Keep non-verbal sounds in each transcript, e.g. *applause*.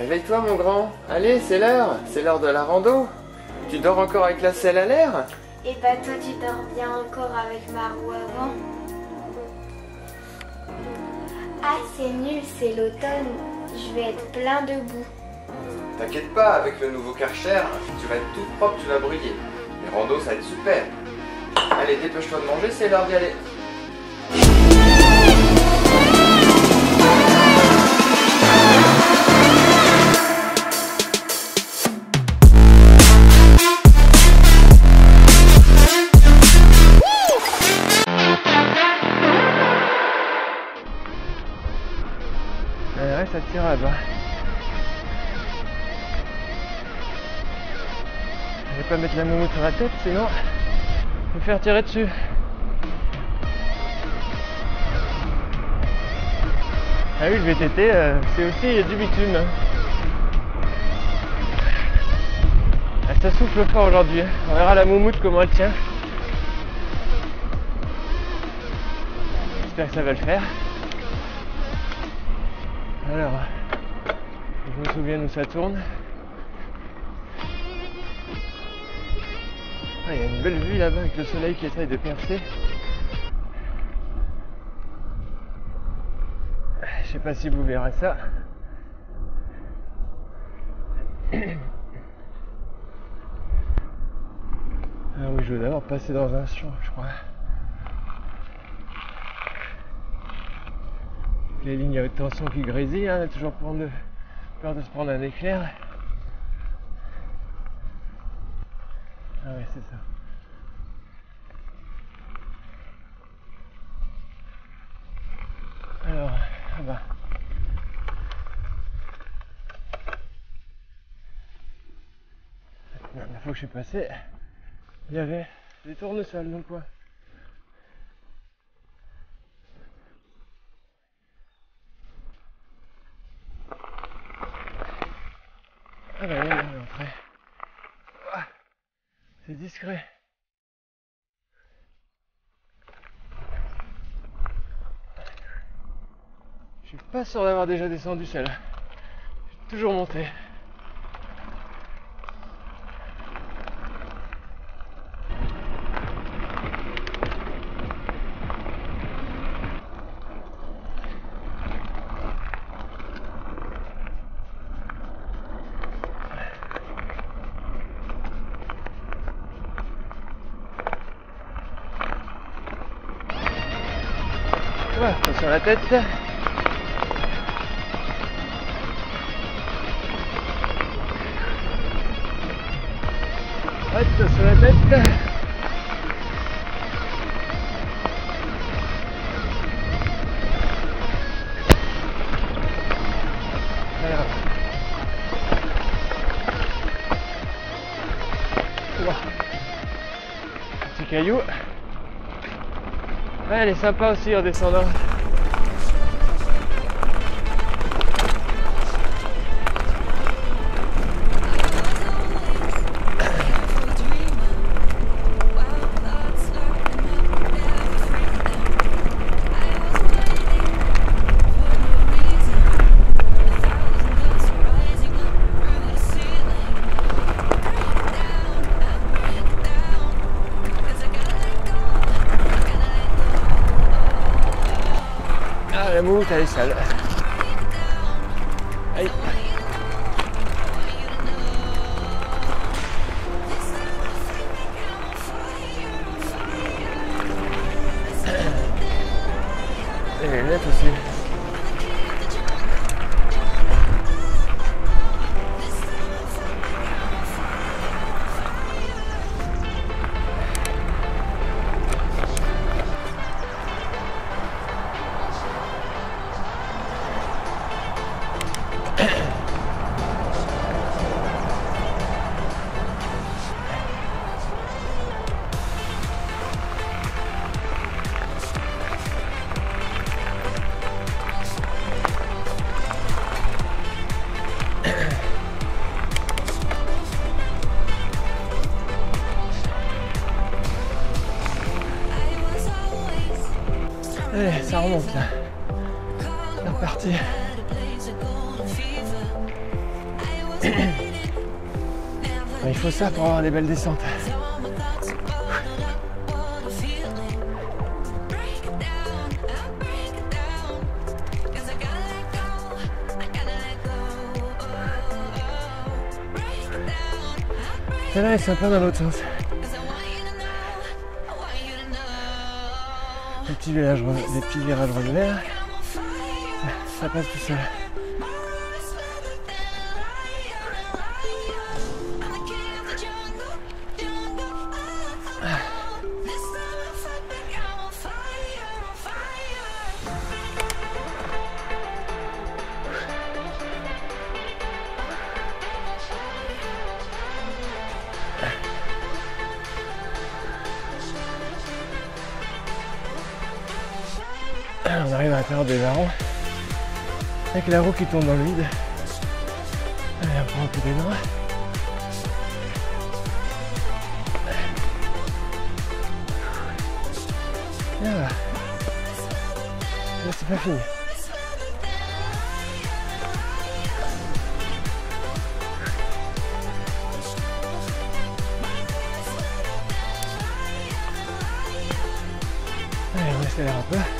Réveille-toi mon grand. Allez, c'est l'heure. C'est l'heure de la rando. Tu dors encore avec la selle à l'air Et bah toi tu dors bien encore avec ma roue avant. Ah c'est nul, c'est l'automne. Je vais être plein de boue. T'inquiète pas, avec le nouveau Karcher, tu vas être tout propre, tu vas briller. Les randos, ça va être super. Allez, dépêche-toi de manger, c'est l'heure d'y aller. Là-bas. Je vais pas mettre la moumoute sur la tête, sinon je faire tirer dessus. Ah oui, le VTT, euh, c'est aussi du bitume. Ah, ça souffle fort aujourd'hui. On verra la moumoute comment elle tient. J'espère que ça va le faire. Alors, je me souviens où ça tourne. Ah, il y a une belle vue là-bas avec le soleil qui essaye de percer. Je sais pas si vous verrez ça. *coughs* Ah oui, je veux d'abord passer dans un champ, je crois. Les lignes à haute tension qui grésillent, hein, toujours peur de, peur de se prendre un éclair. Ah ouais, c'est ça. Alors, ah bah. La fois que je suis passé, il y avait des tournesols, donc quoi. Ah bah là, on est entré. Ah, C'est Je suis pas sûr d'avoir déjà descendu celle-là. J'ai toujours monté. La tête. Attention à la tête. Petit caillou. Elle est sympa aussi en descendant. Ah, la moumoute, monte là. C'est. *clears throat* Il faut ça pour avoir des belles descentes. Celle-là est sympa dans l'autre sens. Petits virages, les petits virages relevés, ça passe tout seul. On des larrons. Avec la roue qui tombe dans le vide. Allez, on prend un peu d'élan. Voilà. Là, c'est pas fini. Allez, on accélère un peu.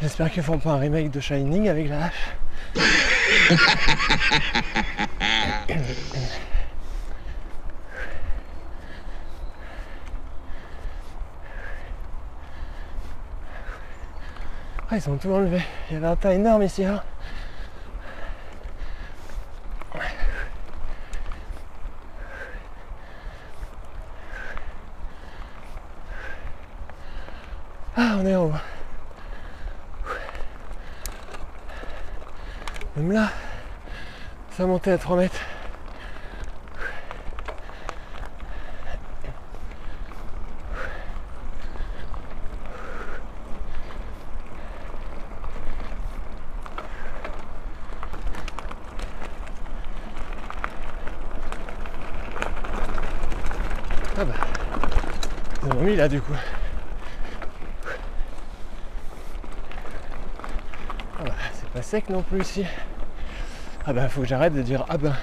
J'espère qu'ils font pas un remake de Shining avec la hache. *laughs* Ah, ils ont tout enlevé. Il y avait un tas énorme ici. Hein. Ah, on est en haut. Même là, ça monté à 3 mètres. Ah bah, là du coup. Ah bah, c'est pas sec non plus ici. Ah bah, faut que j'arrête de dire ah ben.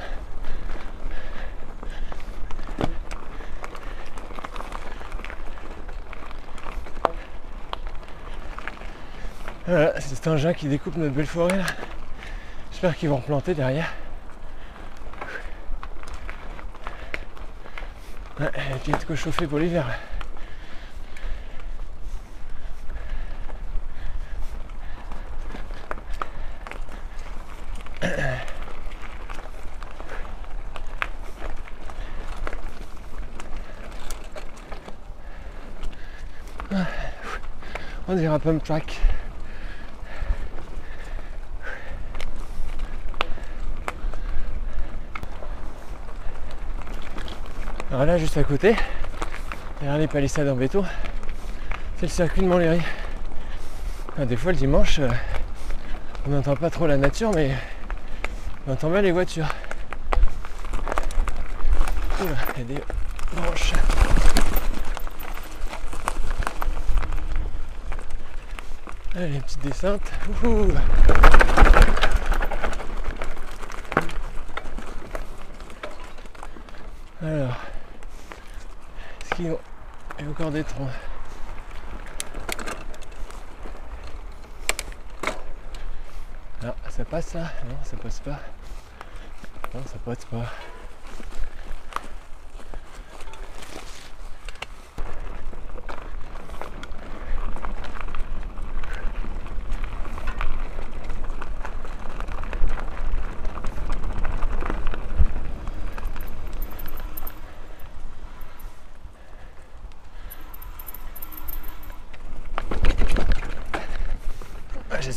C'est un engin qui découpe notre belle forêt là. J'espère qu'ils vont replanter derrière. Ouais, il y de quoi chauffer pour l'hiver. là. *coughs* On dirait un pump track. Là, juste à côté, derrière les palissades en béton, c'est le circuit de Montlhéry. Des fois, le dimanche, euh, on n'entend pas trop la nature, mais on entend bien les voitures. Il y a des branches. Allez, les petites descentes. Ouhou. Alors, est-ce qu'il y a encore des troncs Ah, ça passe là Non, ça passe pas. Non, ça passe pas.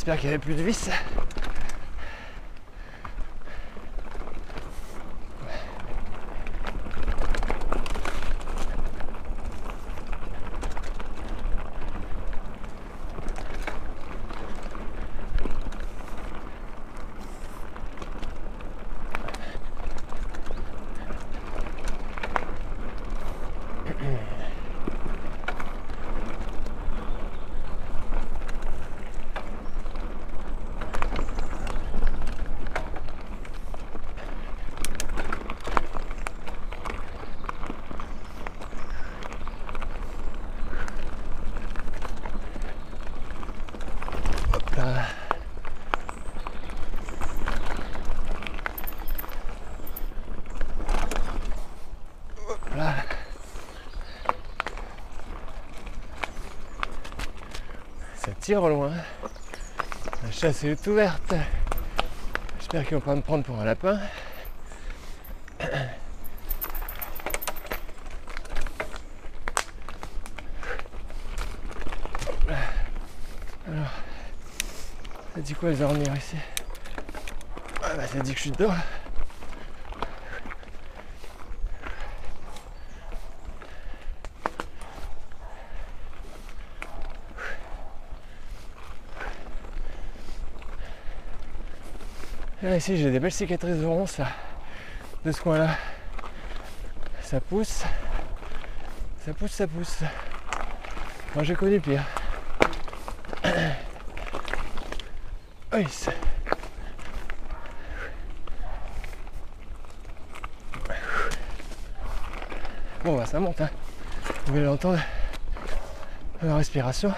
J'espère qu'il n'y avait plus de vis. Hop là. Hop là. Au loin. La chasse est ouverte. J'espère qu'ils vont pas me prendre pour un lapin. Ça dit quoi les ornières ici? Ah bah ça dit que je suis dedans. Là ici j'ai des belles cicatrices de ronces de ce coin là. Ça pousse, ça pousse, ça pousse. Moi j'ai connu pire. *coughs* Oui. Bon bah ça monte hein. Vous pouvez l'entendre? La respiration.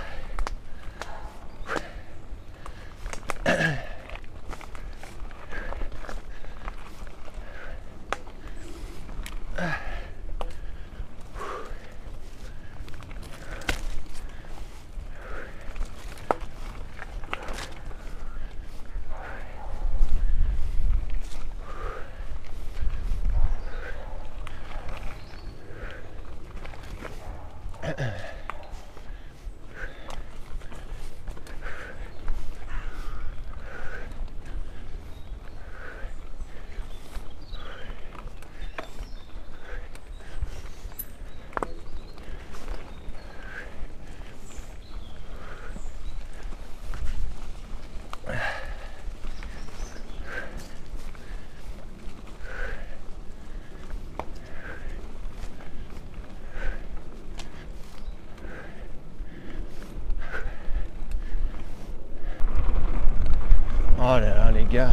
Oh là là les gars.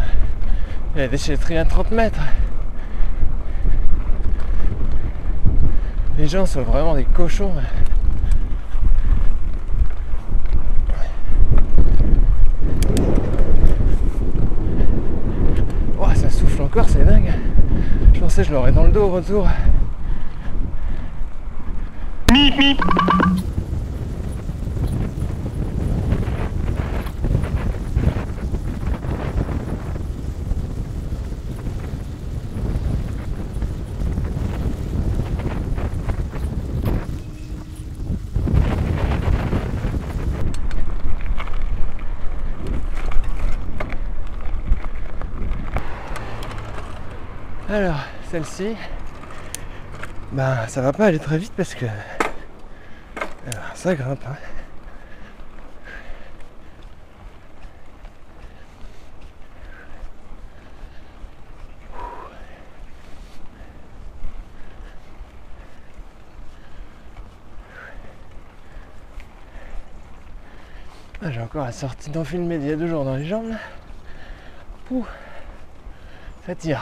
Il y a des déchetterie à 30 mètres. Les gens sont vraiment des cochons. Oh, ça souffle encore, c'est dingue. Je pensais que je l'aurais dans le dos au retour. Alors, celle-ci, ben ça va pas aller très vite parce que alors, ça grimpe. hein. Ah, J'ai encore la sortie d'enfiler il y a deux jours dans les jambes. Ouh, ça tire.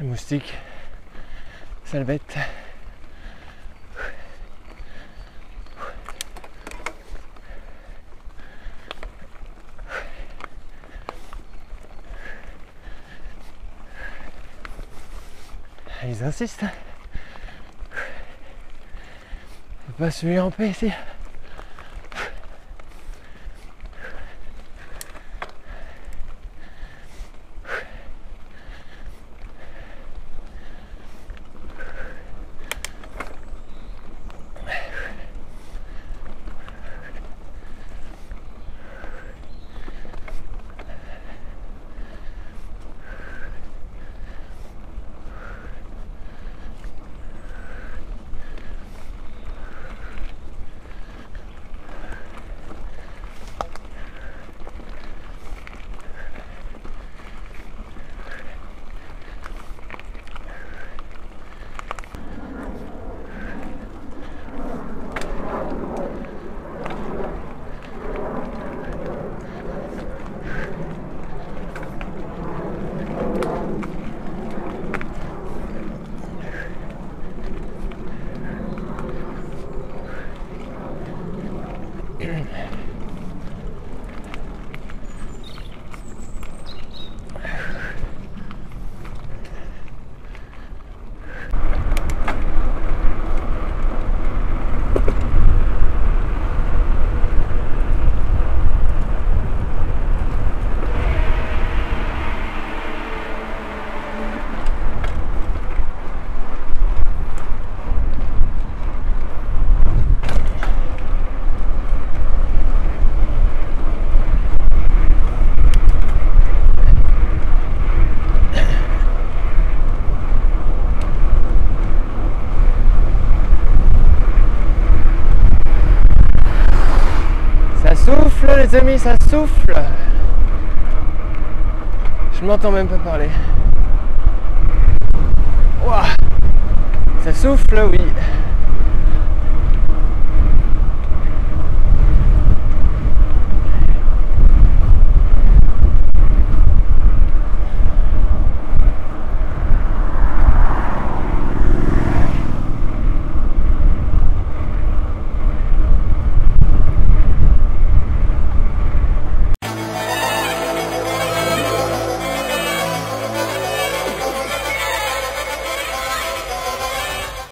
Le moustique. Sale. Ils insistent. Faut pas se en paix ici. Je m'entends même pas parler. Ça souffle, oui.